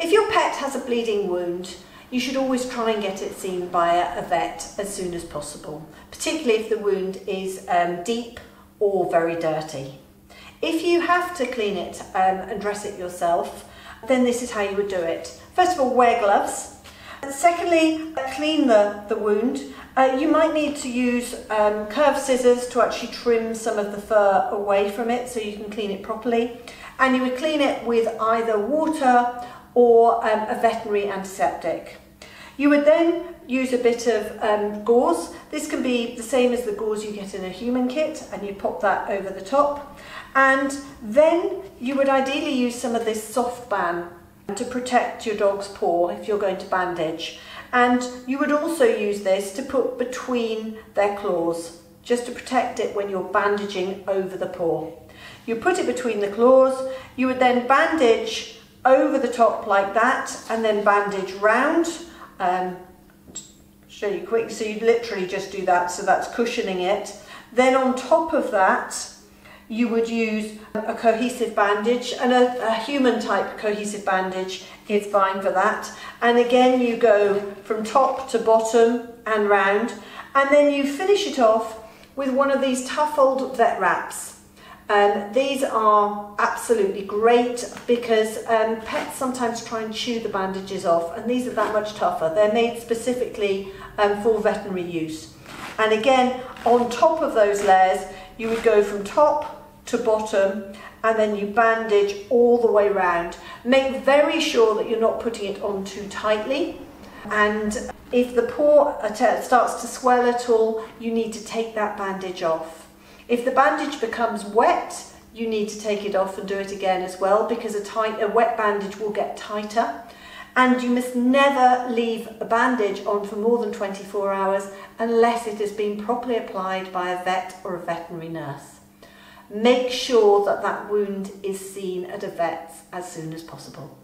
If your pet has a bleeding wound, you should always try and get it seen by a, vet as soon as possible, particularly if the wound is um, deep or very dirty. If you have to clean it um, and dress it yourself, then this is how you would do it. First of all, wear gloves. And secondly, clean the, the wound. Uh, you might need to use um, curved scissors to actually trim some of the fur away from it so you can clean it properly. And you would clean it with either water or um, a veterinary antiseptic. You would then use a bit of um, gauze. This can be the same as the gauze you get in a human kit and you pop that over the top. And then you would ideally use some of this Soffban to protect your dog's paw if you're going to bandage. And you would also use this to put between their claws, just to protect it when you're bandaging over the paw. You put it between the claws, you would then bandage over the top like that, and then bandage round. Um, show you quick, so you literally just do that, so that's cushioning it. Then on top of that, you would use a cohesive bandage and a, a, human type cohesive bandage is fine for that. And again, you go from top to bottom and round, and then you finish it off with one of these tough old vet wraps. Um, these are absolutely great because um, pets sometimes try and chew the bandages off and these are that much tougher. They're made specifically um, for veterinary use. And again, on top of those layers, you would go from top to bottom and then you bandage all the way around. Make very sure that you're not putting it on too tightly and if the paw starts to swell at all, you need to take that bandage off. If the bandage becomes wet, you need to take it off and do it again as well because a, tight, a wet bandage will get tighter. And you must never leave a bandage on for more than 24 hours unless it has been properly applied by a vet or a veterinary nurse make sure that that wound is seen at a vet as soon as possible.